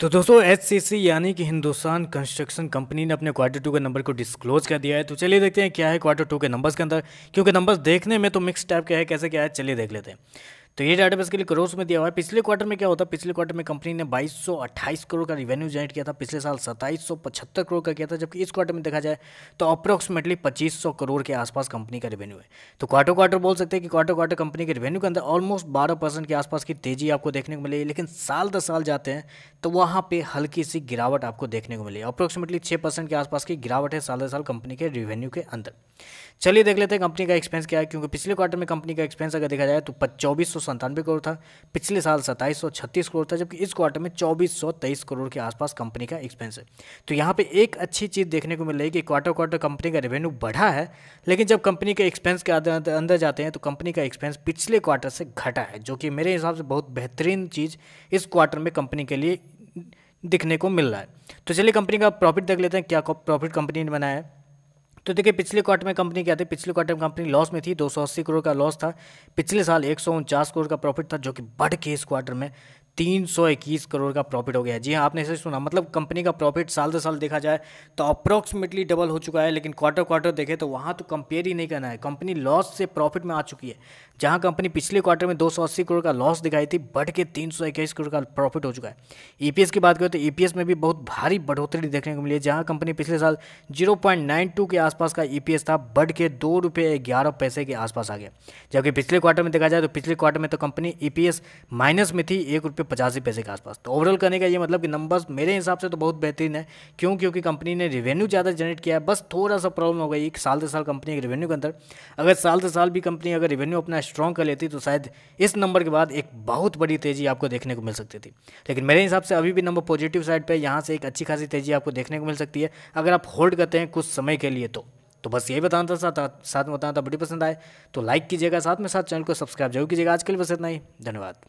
तो दोस्तों HCC यानी कि हिंदुस्तान कंस्ट्रक्शन कंपनी ने अपने क्वार्टर टू के नंबर को डिस्क्लोज कर दिया है। तो चलिए देखते हैं क्या है क्वार्टर टू के नंबर्स के अंदर, क्योंकि नंबर्स देखने में तो मिक्स टाइप के है, कैसे क्या है, चलिए देख लेते हैं। तो ये डाटा बेस के लिए करोड़ में दिया हुआ है। पिछले क्वार्टर में क्या होता? है पिछले क्वार्टर में कंपनी ने 2228 करोड़ का रिवेन्यू जनरेट किया था। पिछले साल 2775 करोड़ का किया था। जबकि इस क्वार्टर में देखा जाए तो अप्रोक्सीमेटली 2500 करोड़ के आसपास कंपनी का रिवेन्यू है। तो क्वार्टर क्वार्टर बोल सकते हैं कि क्वार्टर क्वार्टर कंपनी के रिवेन्यू के अंदर ऑलमोस्ट बारह के आसपास की तेज़ी आपको देखने को मिलेगी लेकिन साल दस साल जाते हैं तो वहाँ पर हल्की सी गिरावट आपको देखने को मिली अप्रोक्सीमेटली छः के आसपास की गिरावट है साल दस साल कंपनी के रिवेन्यू के अंदर। चलिए देख लेते हैं कंपनी का एक्सपेंस क्या है। क्योंकि पिछले क्वार्टर में कंपनी का एक्सपेंस अगर देखा जाए तो चौबीस करोड़ था। पिछले साल सत्ताईस करोड़ था, जबकि इस क्वार्टर में चौबीस करोड़ के आसपास कंपनी का एक्सपेंस है। तो यहाँ पे एक अच्छी चीज़ देखने को मिल रही है कि क्वार्टर क्वार्टर कंपनी का रेवेन्यू बढ़ा है, लेकिन जब कंपनी के एक्सपेंस के अंदर जाते हैं तो कंपनी का एक्सपेंस पिछले क्वार्टर से घटा है, जो कि मेरे हिसाब से बहुत बेहतरीन चीज़ इस क्वार्टर में कंपनी के लिए दिखने को मिल रहा है। तो चलिए कंपनी का प्रॉफिट देख लेते हैं, क्या प्रॉफिट कंपनी ने बनाया है। तो देखिए, पिछले क्वार्टर में कंपनी क्या थी? पिछले क्वार्टर में कंपनी लॉस में थी 280 करोड़ का लॉस था। पिछले साल एक सौ उनचास करोड़ का प्रॉफिट था, जो कि बढ़ के इस क्वार्टर में तीन सौ इक्कीस करोड़ का प्रॉफिट हो गया जी हाँ आपने ऐसे सुना। मतलब कंपनी का प्रॉफिट साल दर साल देखा जाए तो अप्रॉक्सीमेटली डबल हो चुका है, लेकिन क्वार्टर क्वार्टर देखें तो वहाँ तो कंपेयर ही नहीं करना है। कंपनी लॉस से प्रॉफिट में आ चुकी है। जहाँ कंपनी पिछले क्वार्टर में 280 करोड़ का लॉस दिखाई थी, बढ़ के तीन सौ इक्कीस करोड़ का प्रॉफिट हो चुका है। ई e की बात करें तो ई e में भी बहुत भारी बढ़ोतरी देखने को मिली है, जहाँ कंपनी पिछले साल ज़ीरो पॉइंट नाइन टू के आसपास का ई e था, बढ़ के दो रुपये ग्यारह पैसे के आसपास आ गया। जबकि पिछले क्वार्टर में देखा जाए तो पिछले क्वार्टर में तो company E P S minus में थी, एक रुपये पचासी पैसे के आसपास। तो ओवरऑल करने का ये मतलब कि नंबर्स मेरे हिसाब से तो बहुत बेहतरीन है। क्यों? क्योंकि कंपनी ने रिवेन्यू ज़्यादा जनरेट किया है। बस थोड़ा सा प्रॉब्लम हो गई। एक साल से साल कंपनी के रिवेन्यू के अंदर। अगर साल से साल भी कंपनी अगर रिवेन्यू अपना स्ट्रॉन्ग कर लेती तो शायद इस नंबर के बाद एक बहुत बड़ी तेज़ी आपको देखने को मिल सकती थी। लेकिन मेरे हिसाब से अभी भी नंबर पॉजिटिव साइड पर यहाँ से एक अच्छी खासी तेज़ी आपको देखने को मिल सकती है। अगर आप होल्ड करते हैं कुछ समय के लिए तो। तो बस यही बताना था, साथ साथ में बताना था, बड़ी पसंद आए तो लाइक कीजिएगा। साथ में साथ चैनल को सब्सक्राइब ज़रूर कीजिएगा। आज के लिए बस इतना ही। धन्यवाद।